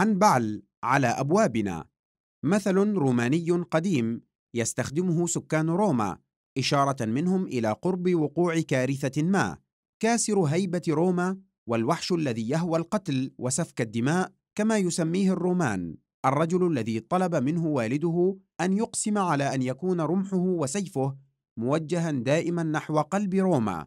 حنبعل على أبوابنا. مثل روماني قديم يستخدمه سكان روما إشارة منهم إلى قرب وقوع كارثة ما كاسر هيبة روما والوحش الذي يهوى القتل وسفك الدماء كما يسميه الرومان. الرجل الذي طلب منه والده أن يقسم على أن يكون رمحه وسيفه موجها دائما نحو قلب روما.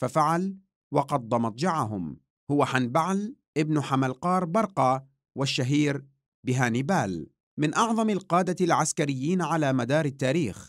ففعل وقض مضجعهم هو حنبعل ابن حملقار برقة والشهير بهانيبال من أعظم القادة العسكريين على مدار التاريخ.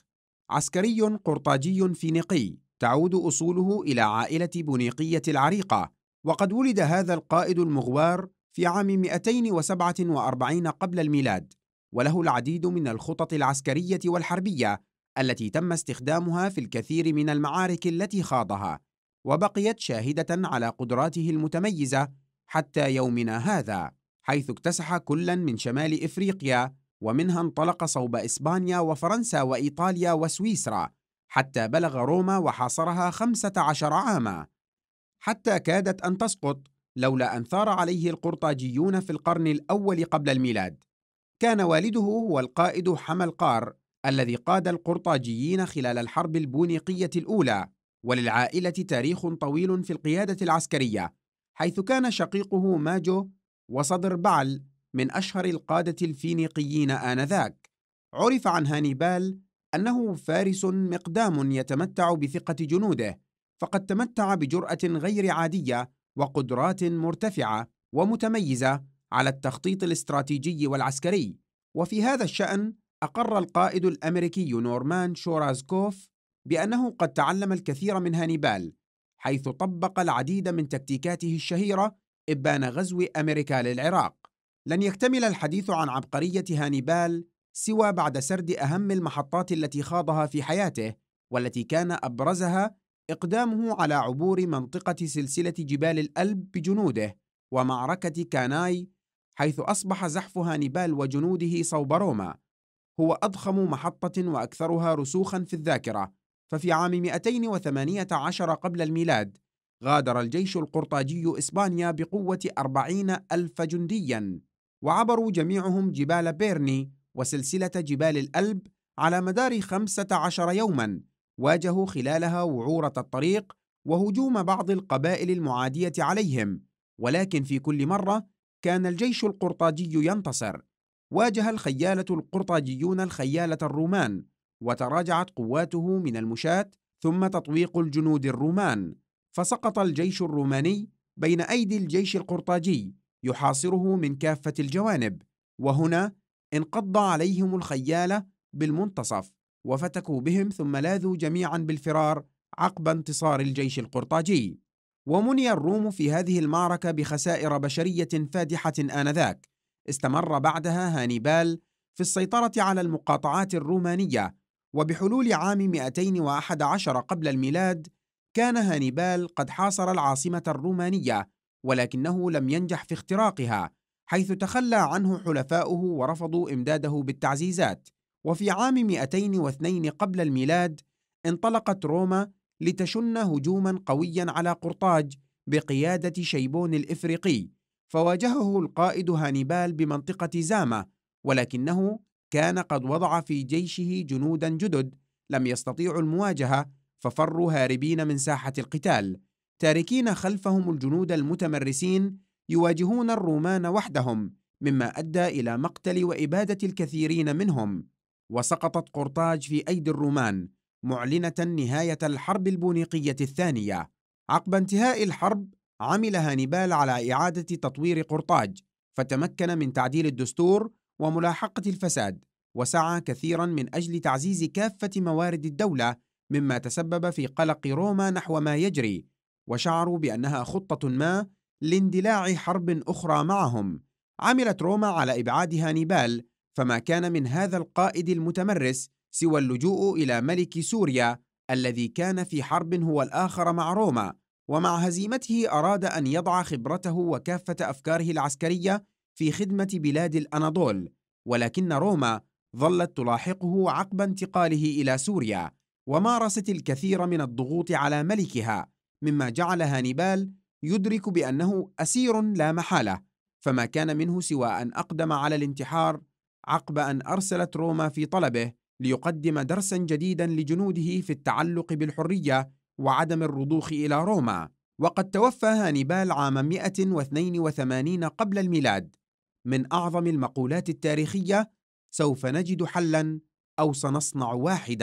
عسكري قرطاجي فينيقي تعود أصوله إلى عائلة بونيقية العريقة وقد ولد هذا القائد المغوار في عام 247 قبل الميلاد وله العديد من الخطط العسكرية والحربية التي تم استخدامها في الكثير من المعارك التي خاضها وبقيت شاهدة على قدراته المتميزة حتى يومنا هذا. حيث اكتسح كلا من شمال إفريقيا ومنها انطلق صوب إسبانيا وفرنسا وإيطاليا وسويسرا حتى بلغ روما وحاصرها خمسة عشر عاما. حتى كادت أن تسقط لولا أن ثار عليه القرطاجيون في القرن الأول قبل الميلاد. كان والده هو القائد حملقار الذي قاد القرطاجيين خلال الحرب البونيقية الأولى وللعائلة تاريخ طويل في القيادة العسكرية حيث كان شقيقه ماجو وصدر بعل من أشهر القادة الفينيقيين آنذاك. عرف عن هانيبال أنه فارس مقدام يتمتع بثقة جنوده فقد تمتع بجرأة غير عادية وقدرات مرتفعة ومتميزة على التخطيط الاستراتيجي والعسكري. وفي هذا الشأن أقر القائد الأمريكي نورمان شورازكوف بأنه قد تعلم الكثير من هانيبال حيث طبق العديد من تكتيكاته الشهيرة إبان غزو أمريكا للعراق. لن يكتمل الحديث عن عبقرية هانيبال سوى بعد سرد أهم المحطات التي خاضها في حياته والتي كان أبرزها إقدامه على عبور منطقة سلسلة جبال الألب بجنوده ومعركة كاناي حيث أصبح زحف هانيبال وجنوده صوب روما. هو أضخم محطة وأكثرها رسوخا في الذاكرة ففي عام 218 قبل الميلاد غادر الجيش القرطاجي إسبانيا بقوة أربعين ألف جندياً وعبروا جميعهم جبال بيرني وسلسلة جبال الألب على مدار خمسة عشر يوماً واجهوا خلالها وعورة الطريق وهجوم بعض القبائل المعادية عليهم. ولكن في كل مرة كان الجيش القرطاجي ينتصر. واجه الخيالة القرطاجيون الخيالة الرومان وتراجعت قواته من المشاة ثم تطويق الجنود الرومان. فسقط الجيش الروماني بين أيدي الجيش القرطاجي يحاصره من كافة الجوانب وهنا انقض عليهم الخيالة بالمنتصف وفتكوا بهم ثم لاذوا جميعا بالفرار عقب انتصار الجيش القرطاجي. ومني الروم في هذه المعركة بخسائر بشرية فادحة آنذاك. استمر بعدها هانيبال في السيطرة على المقاطعات الرومانية وبحلول عام 211 قبل الميلاد كان هانيبال قد حاصر العاصمة الرومانية ولكنه لم ينجح في اختراقها حيث تخلى عنه حلفاؤه ورفضوا إمداده بالتعزيزات. وفي عام 202 قبل الميلاد انطلقت روما لتشن هجوما قويا على قرطاج بقيادة شيبون الإفريقي فواجهه القائد هانيبال بمنطقة زاما ولكنه كان قد وضع في جيشه جنودا جدد لم يستطيعوا المواجهة ففروا هاربين من ساحة القتال. تاركين خلفهم الجنود المتمرسين يواجهون الرومان وحدهم مما أدى إلى مقتل وإبادة الكثيرين منهم. وسقطت قرطاج في أيدي الرومان معلنة نهاية الحرب البونيقية الثانية. عقب انتهاء الحرب عمل هانيبال على إعادة تطوير قرطاج فتمكن من تعديل الدستور وملاحقة الفساد وسعى كثيرا من أجل تعزيز كافة موارد الدولة مما تسبب في قلق روما نحو ما يجري وشعروا بأنها خطة ما لاندلاع حرب أخرى معهم. عملت روما على إبعاد هانيبال فما كان من هذا القائد المتمرس سوى اللجوء إلى ملك سوريا الذي كان في حرب هو الآخر مع روما ومع هزيمته أراد أن يضع خبرته وكافة أفكاره العسكرية في خدمة بلاد الأناضول. ولكن روما ظلت تلاحقه عقب انتقاله إلى سوريا. ومارست الكثير من الضغوط على ملكها مما جعل هانيبال يدرك بأنه أسير لا محالة فما كان منه سوى أن أقدم على الانتحار عقب أن أرسلت روما في طلبه ليقدم درسا جديدا لجنوده في التعلق بالحرية وعدم الرضوخ إلى روما. وقد توفى هانيبال عام 182 قبل الميلاد. من أعظم المقولات التاريخية سوف نجد حلا أو سنصنع واحدا.